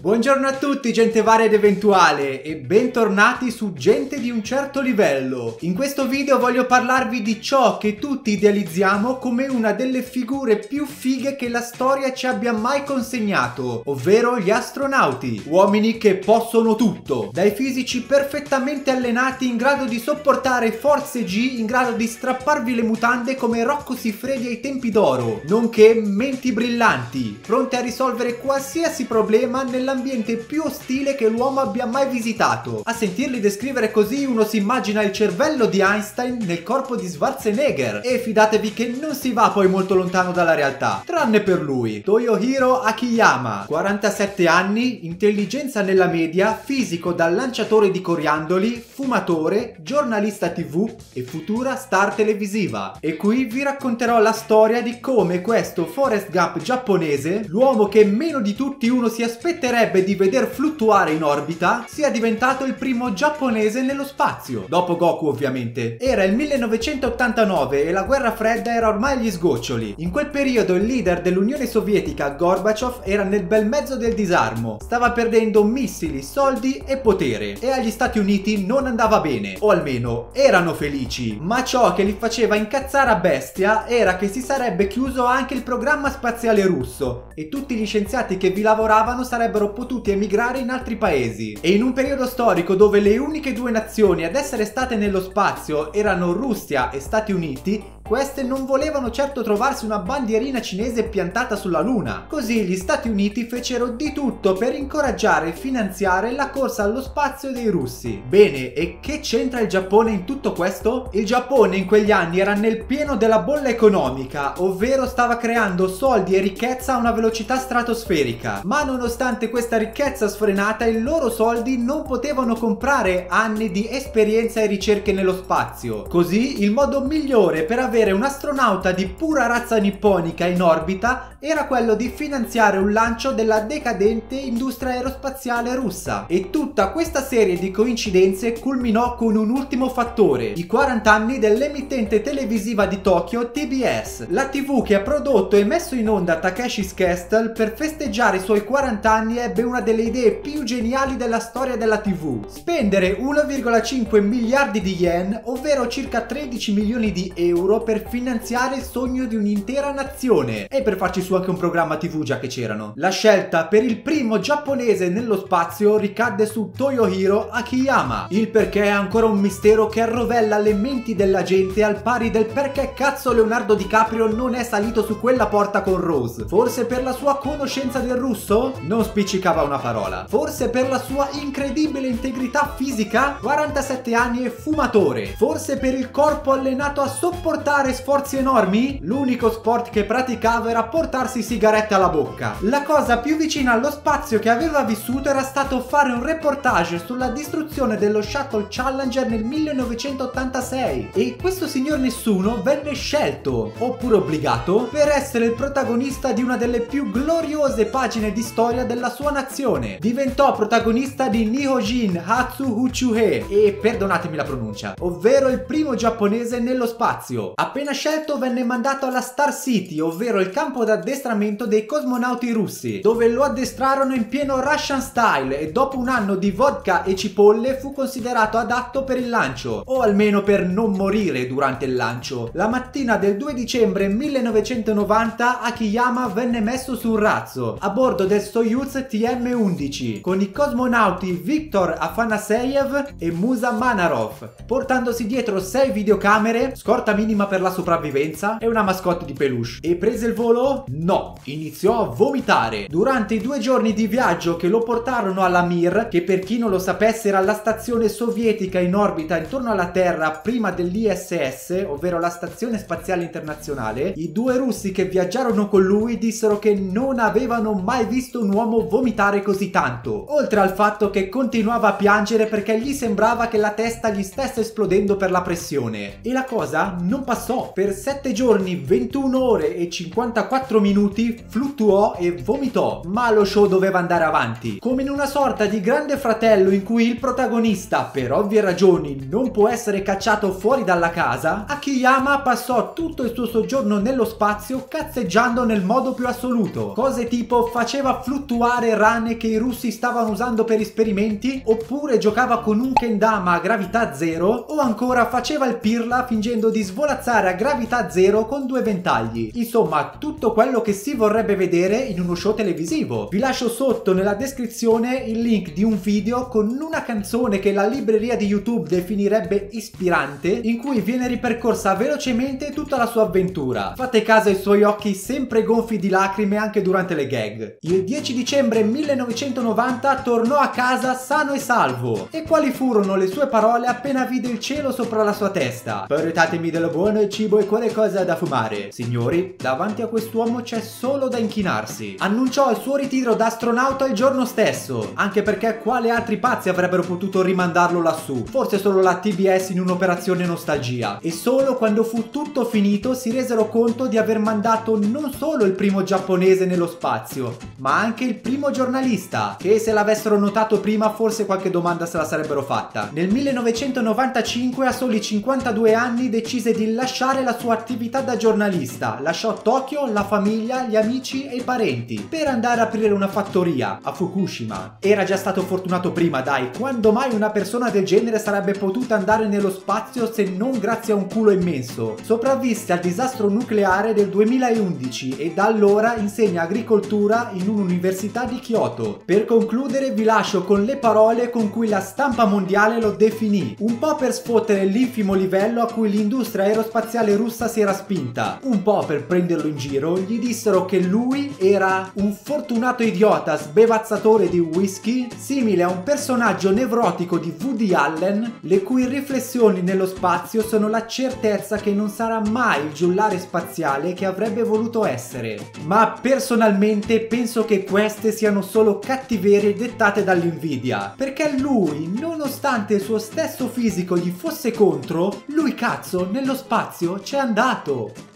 Buongiorno a tutti gente varia ed eventuale e bentornati su Gente di un certo livello. In questo video voglio parlarvi di ciò che tutti idealizziamo come una delle figure più fighe che la storia ci abbia mai consegnato, ovvero gli astronauti, uomini che possono tutto, dai fisici perfettamente allenati in grado di sopportare forze G, in grado di strapparvi le mutande come Rocco Siffredi ai tempi d'oro, nonché menti brillanti, pronte a risolvere qualsiasi problema nella nell'ambiente più ostile che l'uomo abbia mai visitato. A sentirli descrivere così uno si immagina il cervello di Einstein nel corpo di Schwarzenegger e fidatevi che non si va poi molto lontano dalla realtà, tranne per lui. Toyohiro Akiyama, 47 anni, intelligenza nella media, fisico da lanciatore di coriandoli, fumatore, giornalista tv e futura star televisiva. E qui vi racconterò la storia di come questo Forest Gump giapponese, l'uomo che meno di tutti uno si aspetterebbe meriterebbe di veder fluttuare in orbita, sia diventato il primo giapponese nello spazio. Dopo Goku ovviamente. Era il 1989 e la guerra fredda era ormai agli sgoccioli. In quel periodo il leader dell'Unione Sovietica, Gorbaciov, era nel bel mezzo del disarmo. Stava perdendo missili, soldi e potere. E agli Stati Uniti non andava bene. O almeno erano felici. Ma ciò che li faceva incazzare a bestia era che si sarebbe chiuso anche il programma spaziale russo e tutti gli scienziati che vi lavoravano sarebbero potuti emigrare in altri paesi. E in un periodo storico dove le uniche due nazioni ad essere state nello spazio erano Russia e Stati Uniti, queste non volevano certo trovarsi una bandierina cinese piantata sulla Luna. Così gli Stati Uniti fecero di tutto per incoraggiare e finanziare la corsa allo spazio dei russi. Bene, e che c'entra il Giappone in tutto questo? Il Giappone in quegli anni era nel pieno della bolla economica, ovvero stava creando soldi e ricchezza a una velocità stratosferica. Ma nonostante questa ricchezza sfrenata, i loro soldi non potevano comprare anni di esperienza e ricerche nello spazio. Così il modo migliore per avere avere un astronauta di pura razza nipponica in orbita era quello di finanziare un lancio della decadente industria aerospaziale russa. E tutta questa serie di coincidenze culminò con un ultimo fattore, i 40 anni dell'emittente televisiva di Tokyo TBS, la tv che ha prodotto e messo in onda Takeshi's Castle per festeggiare i suoi 40 anni ebbe una delle idee più geniali della storia della tv, spendere 1,5 miliardi di yen, ovvero circa 13 milioni di euro per finanziare il sogno di un'intera nazione e per farci su anche un programma tv già che c'erano. La scelta per il primo giapponese nello spazio ricadde su Toyohiro Akiyama. Il perché è ancora un mistero che arrovella le menti della gente al pari del perché cazzo Leonardo DiCaprio non è salito su quella porta con Rose. Forse per la sua conoscenza del russo? Non spiccicava una parola. Forse per la sua incredibile integrità fisica? 47 anni e fumatore. Forse per il corpo allenato a sopportare fare sforzi enormi? L'unico sport che praticava era portarsi sigarette alla bocca. La cosa più vicina allo spazio che aveva vissuto era stato fare un reportage sulla distruzione dello Shuttle Challenger nel 1986 e questo signor nessuno venne scelto, oppure obbligato, per essere il protagonista di una delle più gloriose pagine di storia della sua nazione. Diventò protagonista di Nihojin Hatsu Uchuhe e perdonatemi la pronuncia, ovvero il primo giapponese nello spazio. Appena scelto venne mandato alla Star City, ovvero il campo d'addestramento dei cosmonauti russi, dove lo addestrarono in pieno Russian style e dopo un anno di vodka e cipolle fu considerato adatto per il lancio, o almeno per non morire durante il lancio. La mattina del 2 dicembre 1990 Akiyama venne messo su un razzo, a bordo del Soyuz TM-11, con i cosmonauti Viktor Afanaseyev e Musa Manarov, portandosi dietro 6 videocamere, scorta minima per per la sopravvivenza e una mascotte di peluche. E prese il volo? No, iniziò a vomitare. Durante i due giorni di viaggio che lo portarono alla Mir, che per chi non lo sapesse era la stazione sovietica in orbita intorno alla Terra prima dell'ISS, ovvero la Stazione Spaziale Internazionale, i due russi che viaggiarono con lui dissero che non avevano mai visto un uomo vomitare così tanto, oltre al fatto che continuava a piangere perché gli sembrava che la testa gli stesse esplodendo per la pressione. E la cosa non passava passò. Per 7 giorni, 21 ore e 54 minuti fluttuò e vomitò, ma lo show doveva andare avanti. Come in una sorta di grande fratello in cui il protagonista, per ovvie ragioni, non può essere cacciato fuori dalla casa, Akiyama passò tutto il suo soggiorno nello spazio cazzeggiando nel modo più assoluto. Cose tipo faceva fluttuare rane che i russi stavano usando per esperimenti, oppure giocava con un kendama a gravità zero, o ancora faceva il pirla fingendo di svolazzare a gravità zero con due ventagli. Insomma, tutto quello che si vorrebbe vedere in uno show televisivo. Vi lascio sotto nella descrizione il link di un video con una canzone che la libreria di YouTube definirebbe ispirante, in cui viene ripercorsa velocemente tutta la sua avventura. Fate caso ai suoi occhi sempre gonfi di lacrime anche durante le gag. Il 10 dicembre 1990 tornò a casa sano e salvo. E quali furono le sue parole appena vide il cielo sopra la sua testa? Portatemi dello buono cibo e qualcosa da fumare. Signori, davanti a quest'uomo c'è solo da inchinarsi. Annunciò il suo ritiro da astronauta il giorno stesso, anche perché quale altri pazzi avrebbero potuto rimandarlo lassù? Forse solo la TBS in un'operazione nostalgia. E solo quando fu tutto finito si resero conto di aver mandato non solo il primo giapponese nello spazio, ma anche il primo giornalista, che se l'avessero notato prima forse qualche domanda se la sarebbero fatta. Nel 1995 a soli 52 anni decise di lasciare la sua attività da giornalista, lasciò Tokyo, la famiglia, gli amici e i parenti per andare a aprire una fattoria a Fukushima. Era già stato fortunato prima, dai, quando mai una persona del genere sarebbe potuta andare nello spazio se non grazie a un culo immenso? Sopravvisse al disastro nucleare del 2011 e da allora insegna agricoltura in un'università di Kyoto. Per concludere vi lascio con le parole con cui la stampa mondiale lo definì, un po' per sfottere l'infimo livello a cui l'industria aerospaziale russa si era spinta, un po' per prenderlo in giro, gli dissero che lui era un fortunato idiota sbevazzatore di whisky, simile a un personaggio nevrotico di Woody Allen, le cui riflessioni nello spazio sono la certezza che non sarà mai il giullare spaziale che avrebbe voluto essere. Ma personalmente penso che queste siano solo cattiverie dettate dall'invidia, perché lui, nonostante il suo stesso fisico gli fosse contro, lui cazzo nello spazio c'è andato.